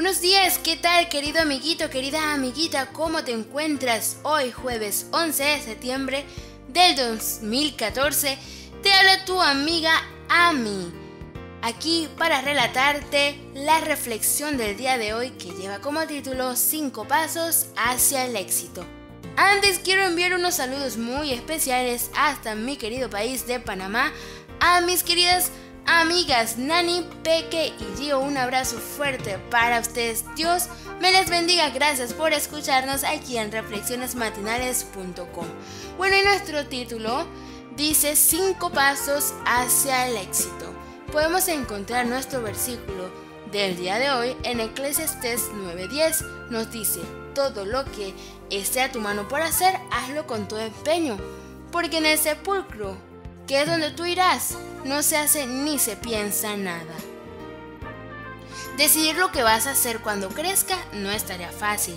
Buenos días, ¿qué tal querido amiguito, querida amiguita? ¿Cómo te encuentras hoy jueves 11 de septiembre del 2014? Te habla tu amiga Ami, aquí para relatarte la reflexión del día de hoy que lleva como título 5 pasos hacia el éxito. Antes quiero enviar unos saludos muy especiales hasta mi querido país de Panamá a mis queridas Amigas Nani, Peque y Gio, un abrazo fuerte para ustedes. Dios me les bendiga. Gracias por escucharnos aquí en reflexionesmatinales.com. Bueno, y nuestro título dice 5 pasos hacia el éxito. Podemos encontrar nuestro versículo del día de hoy en Eclesiastes 9:10. Nos dice, todo lo que esté a tu mano por hacer, hazlo con todo empeño, porque en el sepulcro, que es donde tú irás, no se hace ni se piensa nada. Decidir lo que vas a hacer cuando crezca no estaría fácil.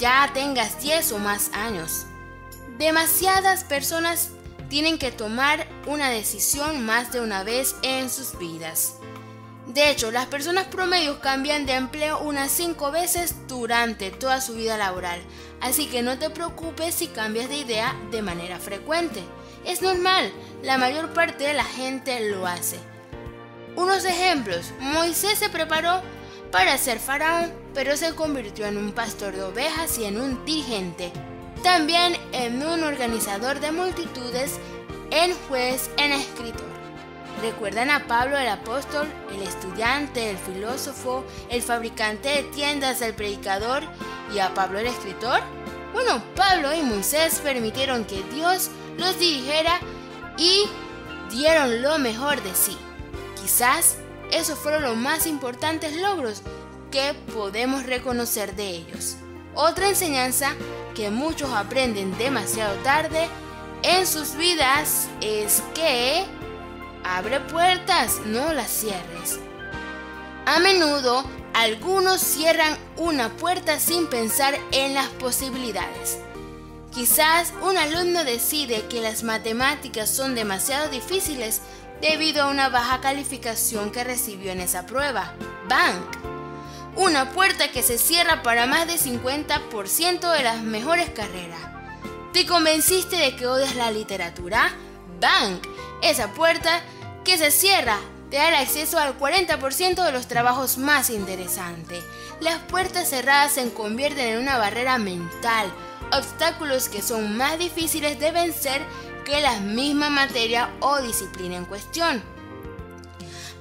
Ya tengas 10 o más años. Demasiadas personas tienen que tomar una decisión más de una vez en sus vidas. De hecho, las personas promedios cambian de empleo unas 5 veces durante toda su vida laboral, así que no te preocupes si cambias de idea de manera frecuente. Es normal, la mayor parte de la gente lo hace. Unos ejemplos, Moisés se preparó para ser faraón, pero se convirtió en un pastor de ovejas y en un dirigente. También en un organizador de multitudes, en juez, en escritor. ¿Recuerdan a Pablo el apóstol, el estudiante, el filósofo, el fabricante de tiendas, el predicador y a Pablo el escritor? Bueno, Pablo y Moisés permitieron que Dios los dirigiera y dieron lo mejor de sí. Quizás esos fueron los más importantes logros que podemos reconocer de ellos. Otra enseñanza que muchos aprenden demasiado tarde en sus vidas es que abre puertas, no las cierres. A menudo algunos cierran una puerta sin pensar en las posibilidades. Quizás un alumno decide que las matemáticas son demasiado difíciles debido a una baja calificación que recibió en esa prueba. Bank. Una puerta que se cierra para más del 50% de las mejores carreras. ¿Te convenciste de que odias la literatura? Bank. Esa puerta que se cierra te da acceso al 40% de los trabajos más interesantes. Las puertas cerradas se convierten en una barrera mental obstáculos que son más difíciles de vencer que la misma materia o disciplina en cuestión.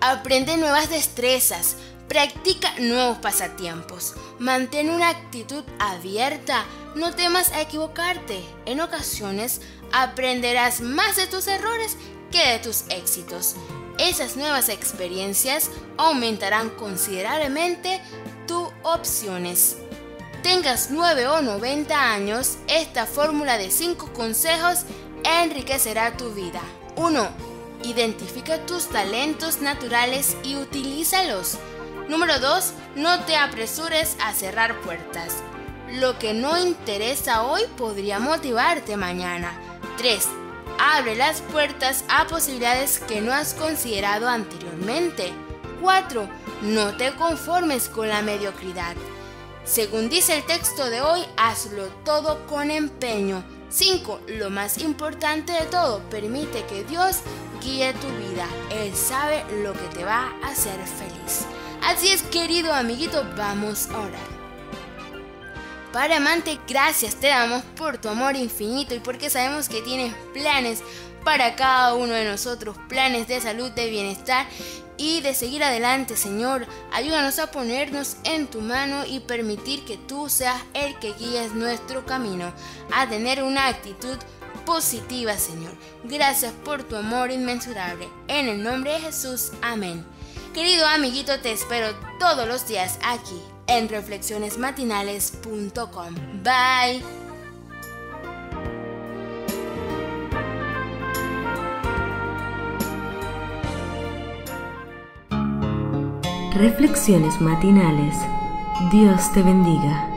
Aprende nuevas destrezas, practica nuevos pasatiempos, mantén una actitud abierta, no temas a equivocarte. En ocasiones aprenderás más de tus errores que de tus éxitos. Esas nuevas experiencias aumentarán considerablemente tus opciones tengas 9 o 90 años, esta fórmula de 5 consejos enriquecerá tu vida. 1. Identifica tus talentos naturales y utilízalos. Número 2. No te apresures a cerrar puertas. Lo que no interesa hoy podría motivarte mañana. 3. Abre las puertas a posibilidades que no has considerado anteriormente. 4. No te conformes con la mediocridad. Según dice el texto de hoy, hazlo todo con empeño. 5. Lo más importante de todo, permite que Dios guíe tu vida. Él sabe lo que te va a hacer feliz. Así es, querido amiguito, vamos a orar. Padre amante, gracias te damos por tu amor infinito y porque sabemos que tienes planes para cada uno de nosotros, planes de salud, de bienestar y de seguir adelante, Señor. Ayúdanos a ponernos en tu mano y permitir que tú seas el que guíes nuestro camino, a tener una actitud positiva, Señor. Gracias por tu amor inmensurable. En el nombre de Jesús, amén. Querido amiguito, te espero todos los días aquí en reflexionesmatinales.com. Bye. Reflexiones matinales. Dios te bendiga.